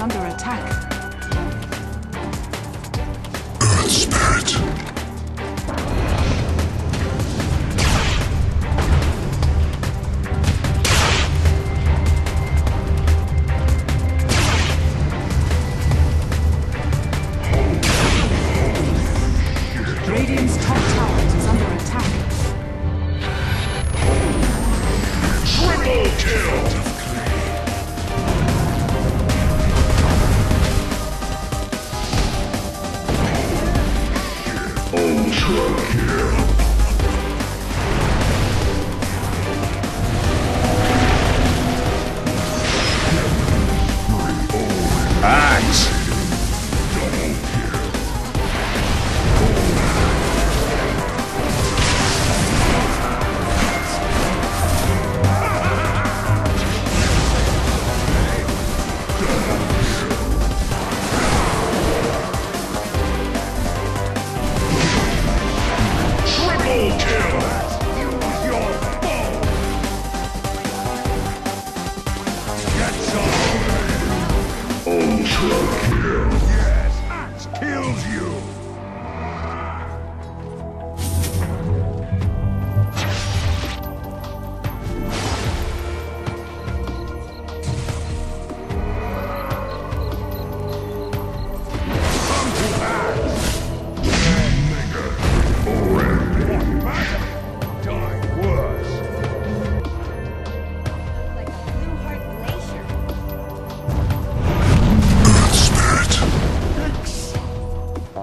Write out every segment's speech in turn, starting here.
under attack.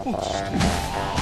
Oh, shit.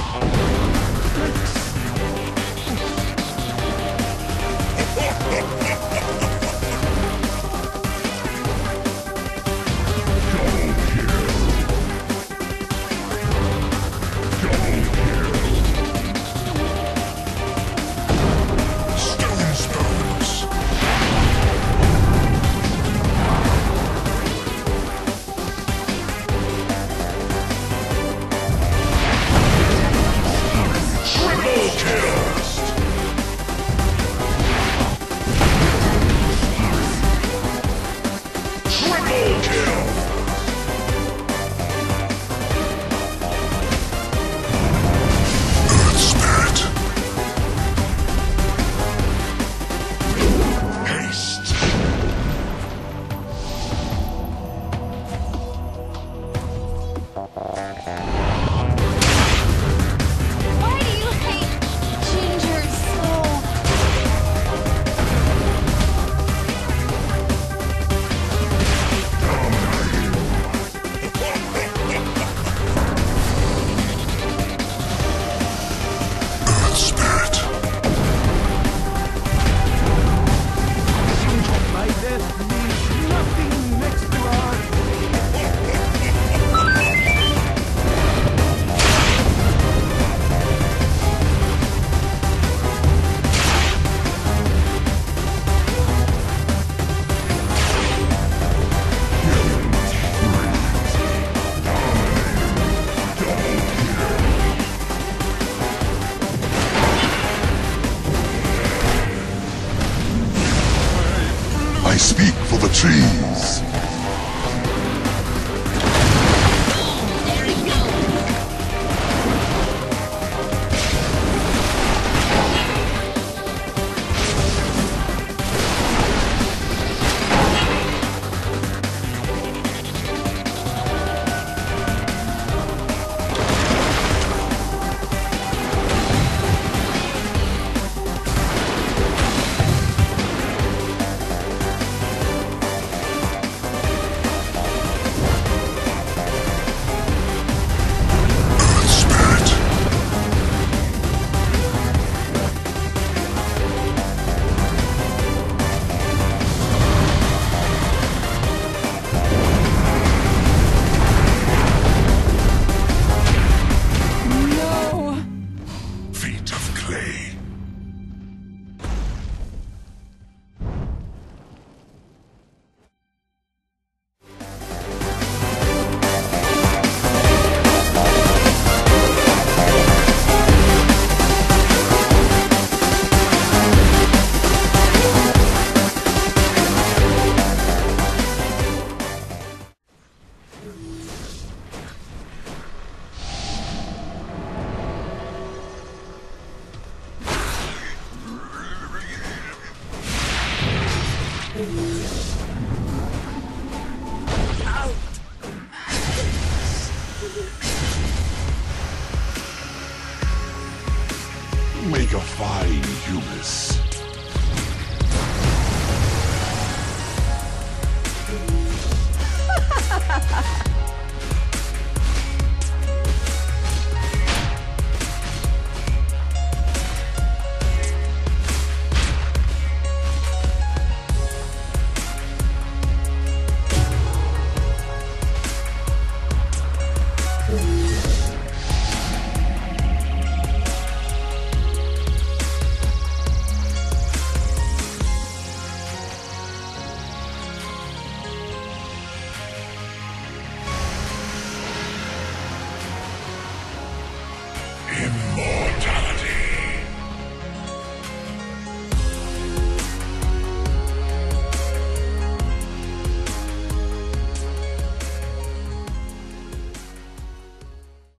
Speak for the trees!